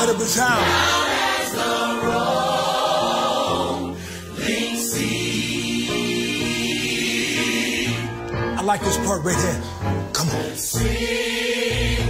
Let it. I like this part right here. Come on. Let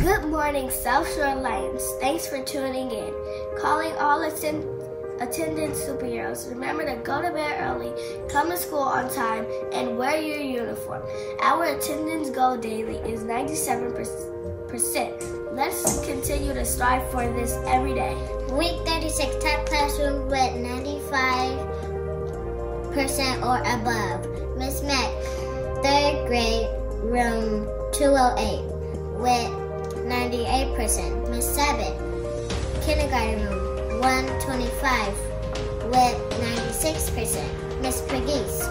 Good morning, South Shore Lions. Thanks for tuning in. Calling all attend- attendant superheroes. Remember to go to bed early, come to school on time, and wear your uniform. Our attendance goal daily is 97%. Let's continue to strive for this every day. Week 36 top classroom with 95% or above. Miss Mac, third grade, room 208 with 98%. Miss Sabbath, kindergarten room 125 with 96%. Miss Pregis,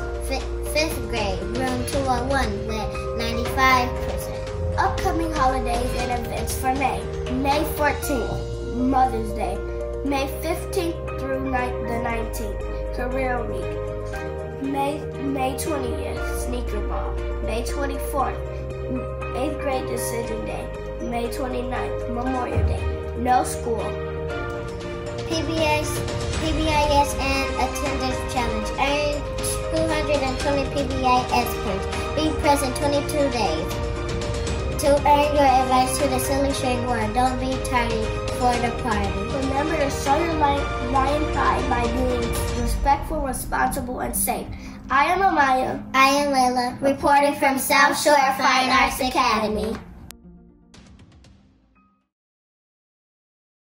fifth grade, room 201 with 95%. Upcoming holidays and events for May. May 14th, Mother's Day. May 15th through the 19th, Career Week. May, May 20th, Sneaker Ball. May 24th, 8th grade Decision Day. May 29th, Memorial Day. No school. PBS, PBIS and attendance challenge. Earn 220 PBIS points. Be present 22 days. To earn your advice to the silly string one, don't be tardy for the party. Remember to show your li- lion pride by being respectful, responsible, and safe. I am Amaya. I am Layla, reporting from South Shore Fine Arts Academy.